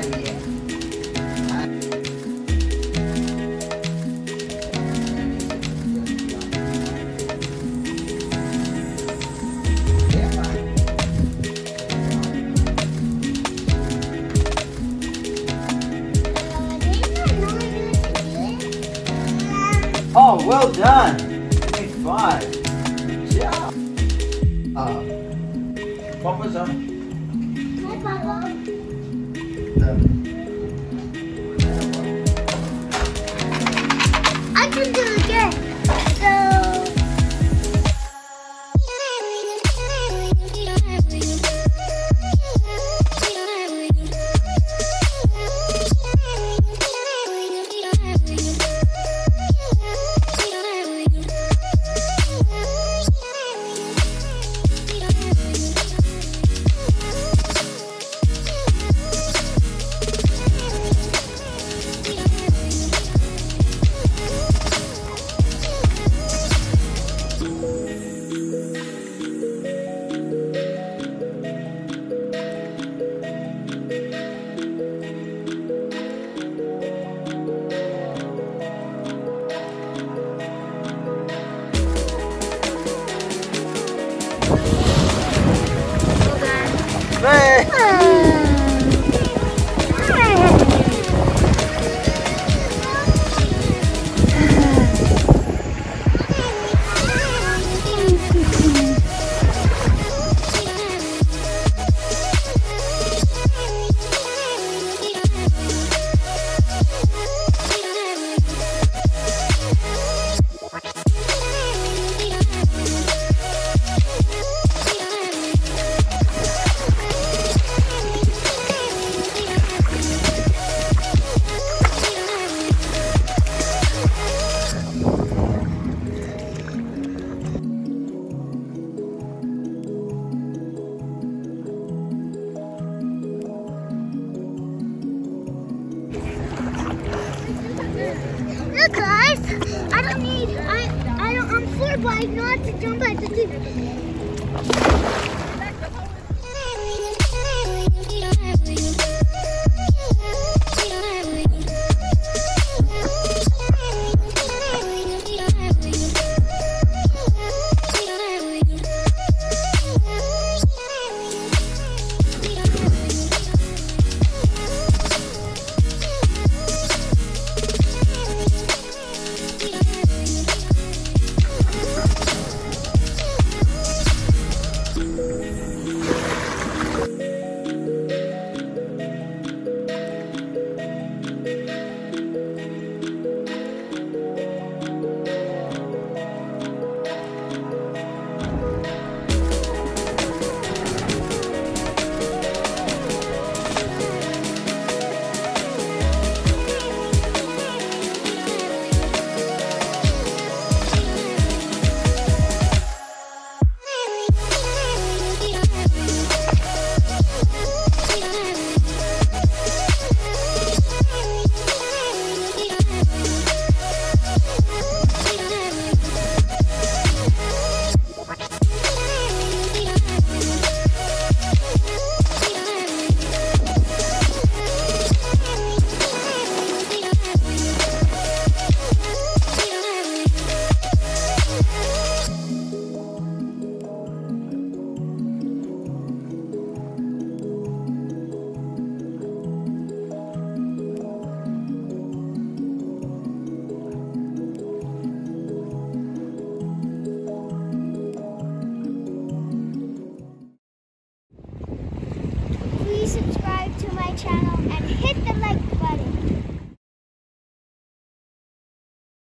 Yeah. Oh, well done. Me five. Good job. Uh, what was on? Eita. Know how to jump at the deep. My channel and hit the